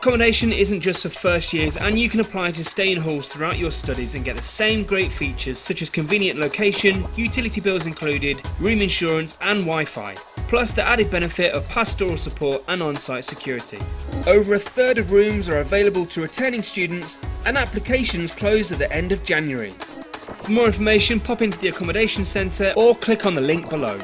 Accommodation isn't just for first years and you can apply to stay in halls throughout your studies and get the same great features such as convenient location, utility bills included, room insurance and Wi-Fi. Plus the added benefit of pastoral support and on-site security. Over a third of rooms are available to returning students and applications close at the end of January. For more information pop into the accommodation centre or click on the link below.